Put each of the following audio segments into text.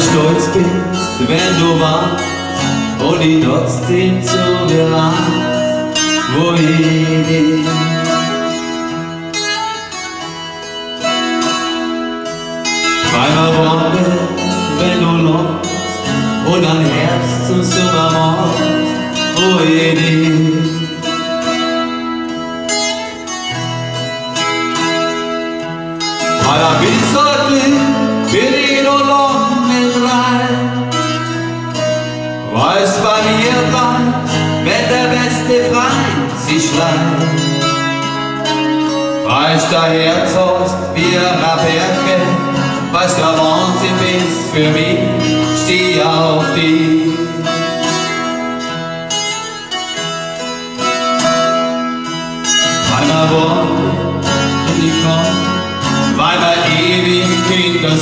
stolz bist, wenn du warst und ihn trotzdem zu bewahrst, wohin Zweimal Worte, wenn du läufst und dann Herbst zum Sommermond, wohin Alla bisogni perino lonne Schleicht. Weiß der Herzog wie ein Berge, weiß der Wahnsinn bist für mich, steh auf dich. Keiner wollte, ich komm, weil wir ewig Kinder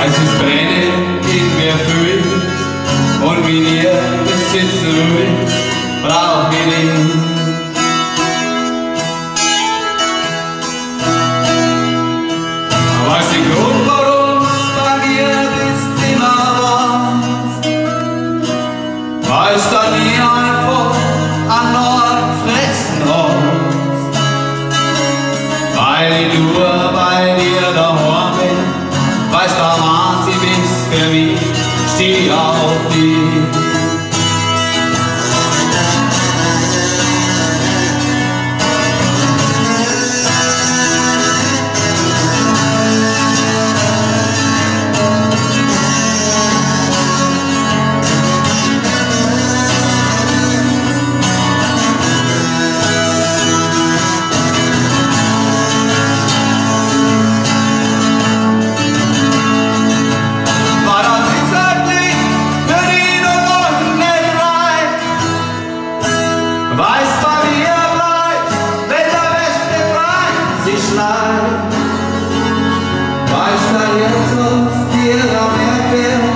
weißes Brennen in mir fühlt und wenn ihr das sitzen wollt, braucht ihr nicht. Weißt du Grund, warum bei dir das Thema warst? Weißt da nie einfach an Nord fressen hast? Weil ich nur bei dir daheim bin, weiß weißt du See steh auf. Mas crianças que ela me aperta